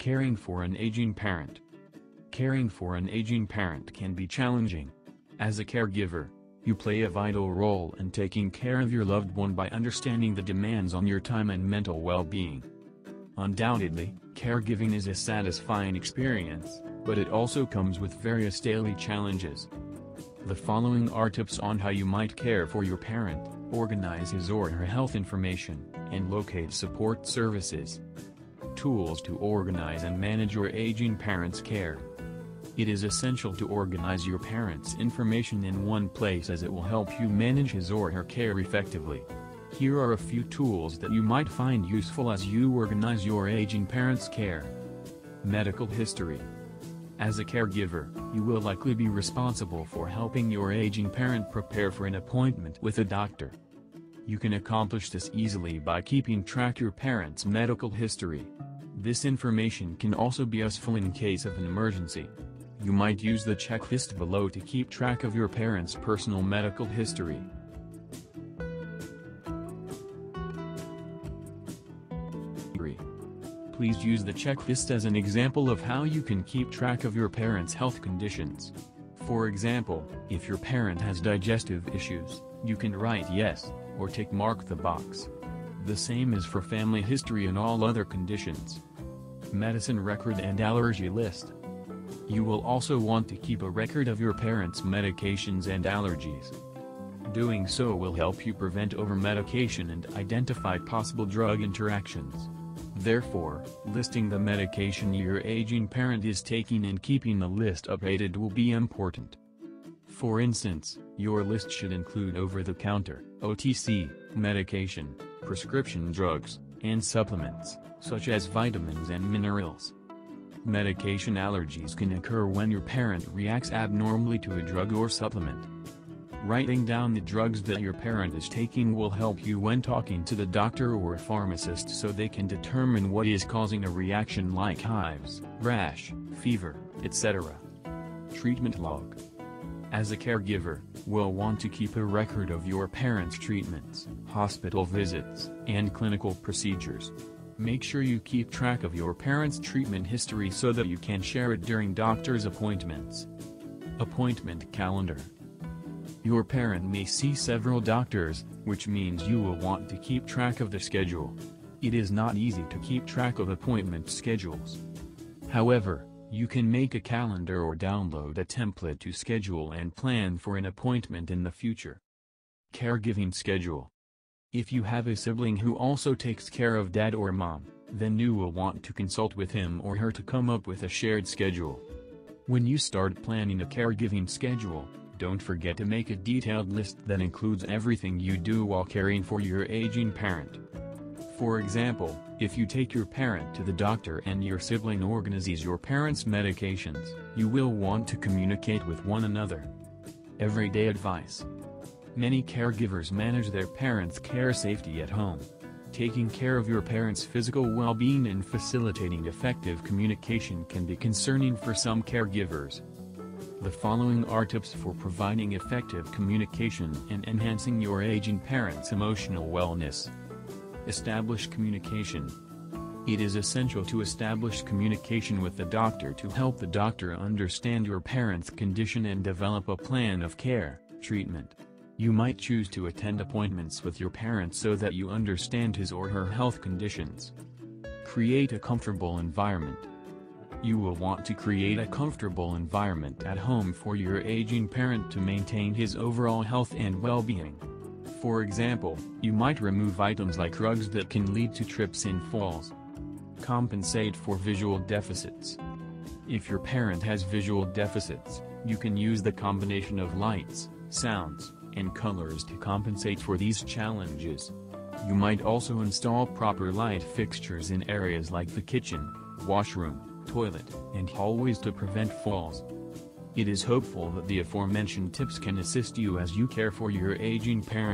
Caring for an aging parent. Caring for an aging parent can be challenging. As a caregiver, you play a vital role in taking care of your loved one by understanding the demands on your time and mental well-being. Undoubtedly, caregiving is a satisfying experience, but it also comes with various daily challenges. The following are tips on how you might care for your parent, organize his or her health information, and locate support services. Tools to organize and manage your aging parent's care. It is essential to organize your parent's information in one place as it will help you manage his or her care effectively. Here are a few tools that you might find useful as you organize your aging parent's care. Medical history. As a caregiver, you will likely be responsible for helping your aging parent prepare for an appointment with a doctor. You can accomplish this easily by keeping track your parent's medical history. This information can also be useful in case of an emergency. You might use the checklist below to keep track of your parent's personal medical history. Please use the checklist as an example of how you can keep track of your parent's health conditions. For example, if your parent has digestive issues, you can write yes, or tick mark the box. The same is for family history and all other conditions. Medicine record and allergy list. You will also want to keep a record of your parents' medications and allergies. Doing so will help you prevent overmedication and identify possible drug interactions. Therefore, listing the medication your aging parent is taking and keeping the list updated will be important. For instance, your list should include over-the-counter, OTC, medication, prescription drugs, and supplements, such as vitamins and minerals. Medication allergies can occur when your parent reacts abnormally to a drug or supplement. Writing down the drugs that your parent is taking will help you when talking to the doctor or pharmacist so they can determine what is causing a reaction like hives, rash, fever, etc. Treatment log. As a caregiver, will want to keep a record of your parents' treatments, hospital visits, and clinical procedures. Make sure you keep track of your parents' treatment history so that you can share it during doctor's appointments. Appointment Calendar your parent may see several doctors, which means you will want to keep track of the schedule. It is not easy to keep track of appointment schedules. However, you can make a calendar or download a template to schedule and plan for an appointment in the future. Caregiving Schedule If you have a sibling who also takes care of dad or mom, then you will want to consult with him or her to come up with a shared schedule. When you start planning a caregiving schedule, don't forget to make a detailed list that includes everything you do while caring for your aging parent. For example, if you take your parent to the doctor and your sibling organizes your parent's medications, you will want to communicate with one another. Everyday advice. Many caregivers manage their parents' care safety at home. Taking care of your parents' physical well-being and facilitating effective communication can be concerning for some caregivers. The following are tips for providing effective communication and enhancing your aging parent's emotional wellness. Establish communication. It is essential to establish communication with the doctor to help the doctor understand your parent's condition and develop a plan of care, treatment. You might choose to attend appointments with your parent so that you understand his or her health conditions. Create a comfortable environment. You will want to create a comfortable environment at home for your aging parent to maintain his overall health and well-being. For example, you might remove items like rugs that can lead to trips and falls. Compensate for visual deficits. If your parent has visual deficits, you can use the combination of lights, sounds, and colors to compensate for these challenges. You might also install proper light fixtures in areas like the kitchen, washroom, toilet, and hallways to prevent falls. It is hopeful that the aforementioned tips can assist you as you care for your aging parent.